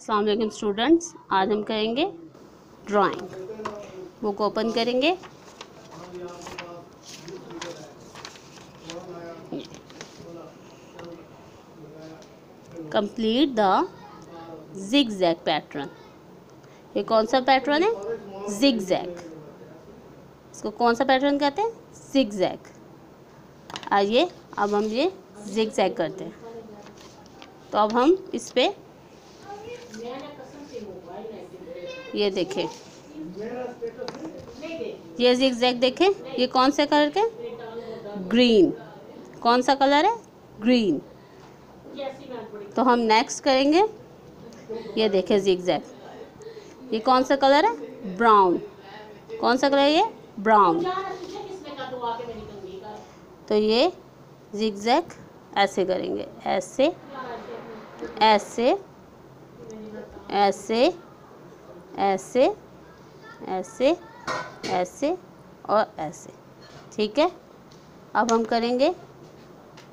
अस्सलाम वालेकुम स्टूडेंट्स आज हम करेंगे ड्राइंग बुक ओपन करेंगे. कंप्लीट द जिग पैटर्न ये कौन सा पैटर्न है? जिग जैग इसको कौन सा पैटर्न कहते हैं? जिग जैग आइए, अब हम ये जिग जैग करते हैं. तो अब हम इस पर ये देखें। ये जैग देखें। ये कौन से कलर के? ग्रीन कौन सा कलर है? ग्रीन तो हम नेक्स्ट करेंगे। ये देखें जैग ये कौन सा कलर है? ब्राउन कौन सा कलर है ये? ब्राउन तो ये जैग ऐसे करेंगे। ऐसे ऐसे। ऐसे ऐसे ऐसे ऐसे और ऐसे। ठीक है? अब हम करेंगे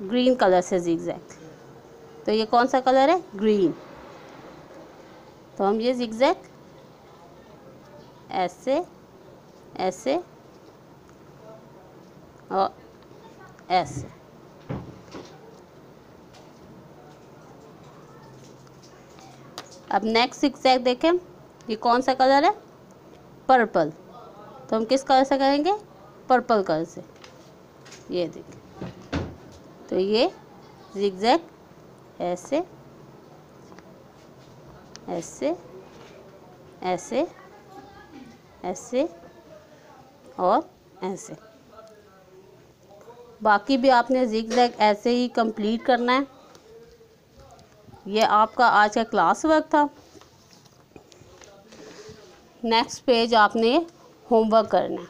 ग्रीन कलर से जिगजैग तो ये कौन सा कलर है? ग्रीन तो हम ये जिगजैग ऐसे ऐसे और ऐसे। अब नेक्स्ट जिगजैग देखें, ये कौन सा कलर है? पर्पल तो हम किस कलर से करेंगे पर्पल कलर से। ये देखिए तो ये जिगजैग ऐसे ऐसे ऐसे ऐसे और ऐसे। बाकी भी आपने जिगजैग ऐसे ही कंप्लीट करना है। ये आपका आज का क्लास वर्क था। नेक्स्ट पेज आपने होमवर्क करना है।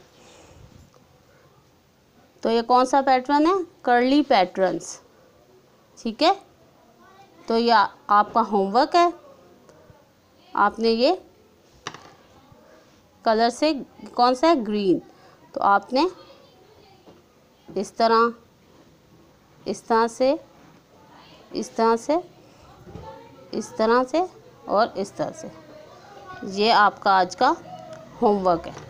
तो ये कौन सा पैटर्न है? कर्ली पैटर्न्स ठीक है? तो ये आपका होमवर्क है। आपने ये कलर से कौन सा है? ग्रीन तो आपने इस तरह इस तरह से, इस तरह से इस तरह से और इस तरह से। ये आपका आज का होमवर्क है।